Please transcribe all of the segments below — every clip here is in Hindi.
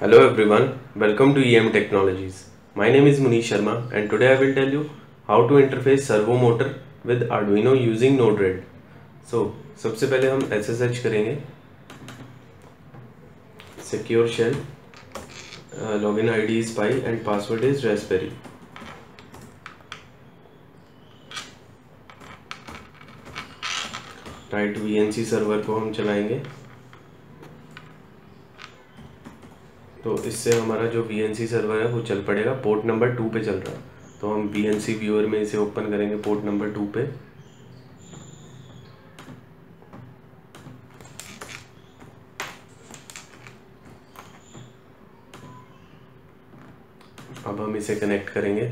Hello everyone, welcome to EM Technologies. My name is Munish Sharma and today I will tell you how to interface servo motor with Arduino using Node-RED. So सबसे पहले हम SSH करेंगे secure shell uh, login ID is pi and password is raspberry right VNC server को हम चलाएँगे तो इससे हमारा जो वी सर्वर है, वो चल पड़ेगा। पोर्ट नंबर टू पे चल रहा है। तो हम वी व्यूअर में इसे ओपन करेंगे पोर्ट नंबर टू पे। अब हम इसे कनेक्ट करेंगे।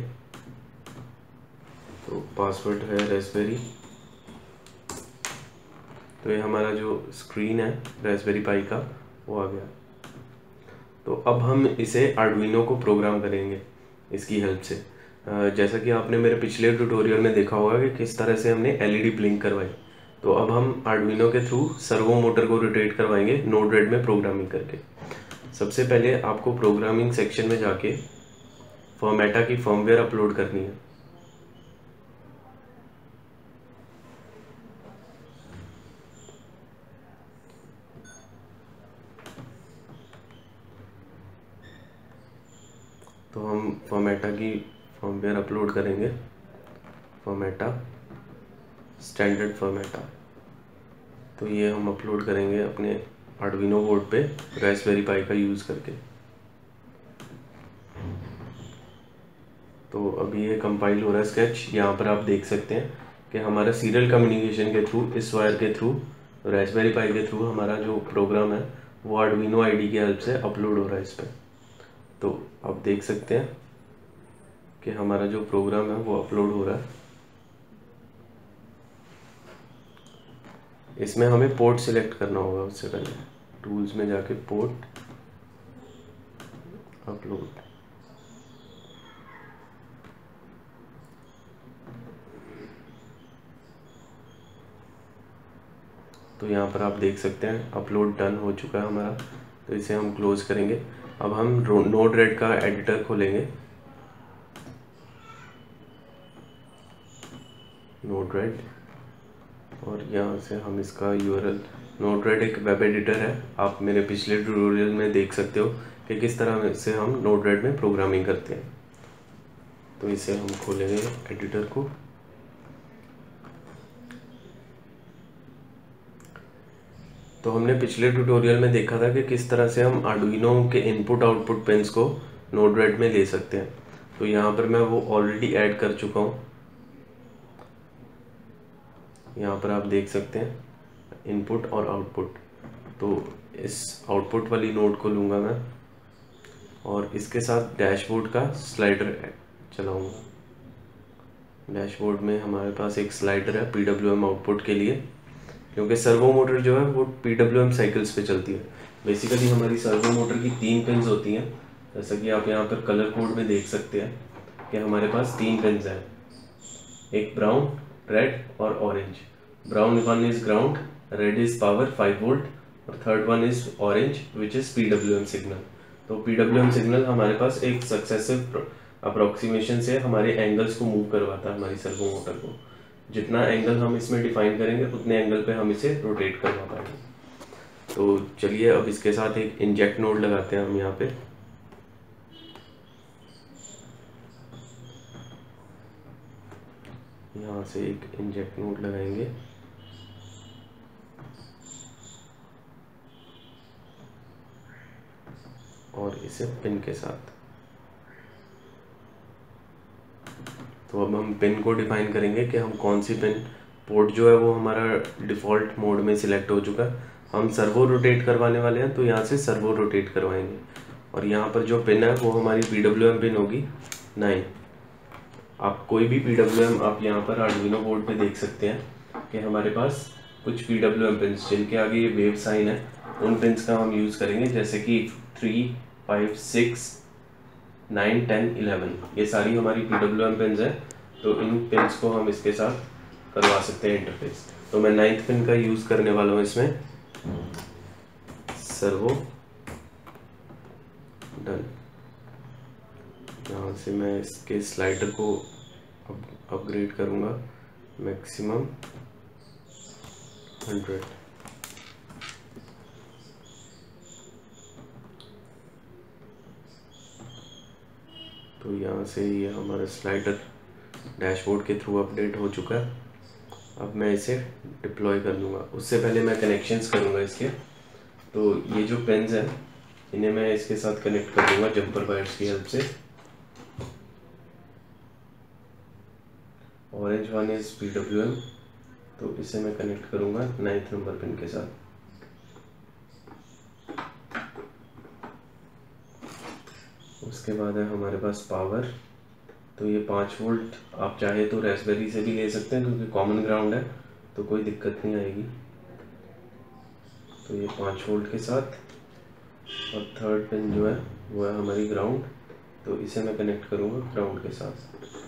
तो पासवर्ड है रेसबेरी तो ये हमारा जो स्क्रीन है रेसबेरी पाई का, वो आ गया। तो अब हम इसे आर्डविनो को प्रोग्राम करेंगे, इसकी हेल्प से। जैसा कि आपने मेरे पिछले ट्यूटोरियल में देखा होगा कि किस तरह से हमने एलईडी ब्लिंक करवाई। तो अब हम आर्डविनो के थ्रू सर्वो मोटर को रोटेट करवाएँगे नोड रेड में प्रोग्रामिंग करके। सबसे पहले आपको प्रोग्रामिंग सेक्शन में जाके फॉर्मेटा की फॉर्मवेयर अपलोड करनी है। तो हम फॉर्मेटा की फॉर्मवेयर अपलोड करेंगे। फॉर्मेटा स्टैंडर्ड फॉर्मेटा तो ये हम अपलोड करेंगे अपने आर्डविनो बोर्ड पे रेसबेरी पाई का यूज़ करके। तो अभी ये कंपाइल हो रहा है स्केच यहाँ पर आप देख सकते हैं कि हमारा सीरियल कम्युनिकेशन के थ्रू इस वायर के थ्रू रेसबेरी पाई के थ्रू हमारा जो प्रोग्राम है, वो आर्डविनो आईडी की हेल्प से अपलोड हो रहा है इस पर तो आप देख सकते हैं कि हमारा जो प्रोग्राम है वो अपलोड हो रहा है। इसमें हमें पोर्ट सिलेक्ट करना होगा उससे पहले। टूल्स में जाके पोर्ट अपलोड तो यहाँ पर आप देख सकते हैं अपलोड डन हो चुका है हमारा। तो इसे हम क्लोज करेंगे। अब हम नोड रेड का एडिटर खोलेंगे। नोड रेड और यहाँ से हम इसका यूआरएल नोड रेड एक वेब एडिटर है। आप मेरे पिछले ट्यूटोरियल में देख सकते हो कि किस तरह से हम नोड रेड में प्रोग्रामिंग करते हैं। तो इसे हम खोलेंगे एडिटर को। तो हमने पिछले ट्यूटोरियल में देखा था कि किस तरह से हम आर्डुइनो के इनपुट आउटपुट पिंस को नोड रेड में ले सकते हैं। तो यहाँ पर मैं वो ऑलरेडी ऐड कर चुका हूँ। यहाँ पर आप देख सकते हैं इनपुट और आउटपुट तो इस आउटपुट वाली नोड को लूँगा मैं और इसके साथ डैशबोर्ड का स्लाइडर चलाऊँगा। डैशबोर्ड में हमारे पास एक स्लाइडर है PWM आउटपुट के लिए। क्योंकि सर्वो मोटर जो है, वो पी डब्ल्यू एम साइकिल्स पे चलती है। बेसिकली हमारी सर्वो मोटर की तीन पिंस होती हैं। जैसा कि आप यहाँ पर कलर कोड में देख सकते हैं कि हमारे पास तीन पिंस हैं। एक ब्राउन रेड और orange brown one is ground red is power five volt और third one is orange which is P W M signal तो पी डब्ल्यू एम सिग्नल हमारे पास एक सक्सेसिव अप्रोक्सीमेशन से हमारे एंगल्स को मूव करवाता है, हमारी सर्वो मोटर को। जितना एंगल हम इसमें डिफाइन करेंगे, उतने एंगल पे हम इसे रोटेट करवा पाएँगे। तो चलिए, अब इसके साथ एक इंजेक्ट नोड लगाते हैं हम यहाँ पे। यहाँ से एक इंजेक्ट नोड लगाएँगे। और इसे पिन के साथ। तो अब हम पिन को डिफाइन करेंगे कि हम कौन सी पिन पोर्ट जो है वो हमारा डिफ़ॉल्ट मोड में सिलेक्ट हो चुका है। हम सर्वो रोटेट करवाने वाले हैं तो यहाँ से सर्वो रोटेट करवाएँगे। और यहाँ पर जो पिन है वो हमारी पी डब्ल्यू एम पिन होगी नाइन आप कोई भी पी डब्ल्यू एम आप यहाँ पर आर्डविनो बोर्ड पे देख सकते हैं कि हमारे पास कुछ पी डब्ल्यू एम पिन जिनके आगे ये वेव साइन है, उन पिन्स का हम यूज़ करेंगे, जैसे कि three five six nine ten eleven. ये सारी हमारी पी डब्ल्यू एम पिन है तो इन पिन्स को हम इसके साथ करवा सकते हैं इंटरफेस तो मैं नाइन्थ पिन का यूज़ करने वाला हूँ इसमें। सर्वो। डन यहाँ से मैं इसके स्लाइडर को अप, अपग्रेड करूँगा। मैक्सिमम हंड्रेड तो यहाँ से ये हमारा स्लाइडर डैशबोर्ड के थ्रू अपडेट हो चुका है। अब मैं इसे डिप्लॉय कर लूँगा। उससे पहले मैं कनेक्शंस करूँगा इसके। तो ये जो पेन्स हैं, इन्हें मैं इसके साथ कनेक्ट कर दूँगा जंपर वायर्स की हेल्प से। Orange one is P W तो इसे मैं कनेक्ट करूँगा नाइन्थ नंबर पिन के साथ। उसके बाद है हमारे पास पावर तो ये पाँच वोल्ट आप चाहे तो रेसबेरी से भी ले सकते हैं, क्योंकि कॉमन ग्राउंड है तो कोई दिक्कत नहीं आएगी। तो ये पाँच वोल्ट के साथ, और थर्ड पिन जो है, वो है हमारी ग्राउंड तो इसे मैं कनेक्ट करूँगा ग्राउंड के साथ।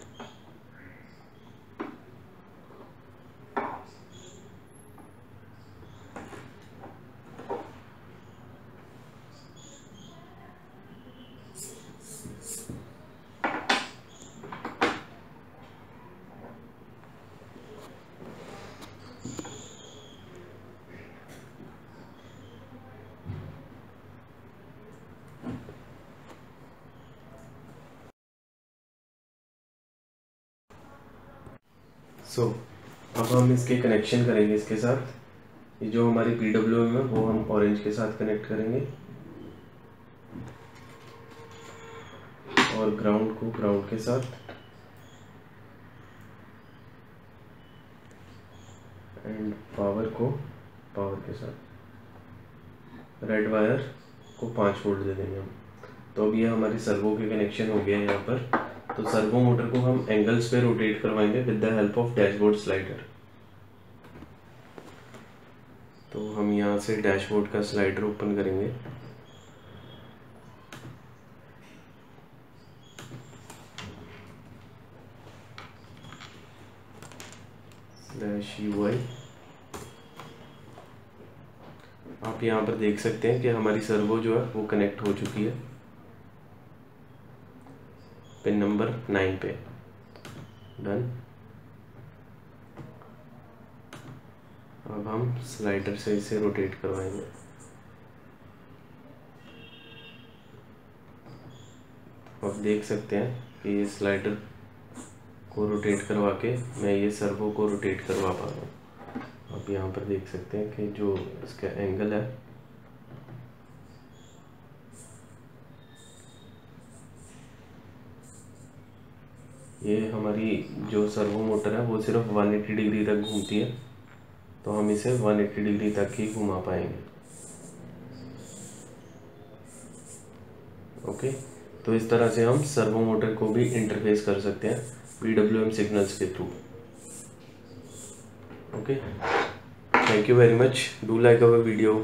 सो so, अब हम इसके कनेक्शन करेंगे इसके साथ। ये जो हमारी पी डब्ल्यू एम है वो हम ऑरेंज के साथ कनेक्ट करेंगे। और ग्राउंड को ग्राउंड के साथ। एंड पावर को पावर के साथ। रेड वायर को पाँच वोल्ट दे देंगे हम। तो अब ये हमारे सर्वो के कनेक्शन हो गया है यहाँ पर। तो सर्वो मोटर को हम एंगल्स पे रोटेट करवाएँगे with the help of dashboard slider तो हम यहाँ से डैशबोर्ड का स्लाइडर ओपन करेंगे। डैश आप यहाँ पर देख सकते हैं कि हमारी सर्वो जो है, वो कनेक्ट हो चुकी है। पिन नंबर नाइन पे। डन अब हम स्लाइडर से इसे रोटेट करवाएँगे। अब देख सकते हैं कि ये स्लाइडर को रोटेट करवा के मैं ये सर्वो को रोटेट करवा पा रहा हूँ। अब यहाँ पर देख सकते हैं कि जो इसका एंगल है ये हमारी जो सर्वो मोटर है, वो सिर्फ़ 180 डिग्री तक घूमती है। तो हम इसे 180 डिग्री तक ही घुमा पाएँगे। ओके तो इस तरह से हम सर्वो मोटर को भी इंटरफेस कर सकते हैं पी सिग्नल्स के through okay thank you very much do like our video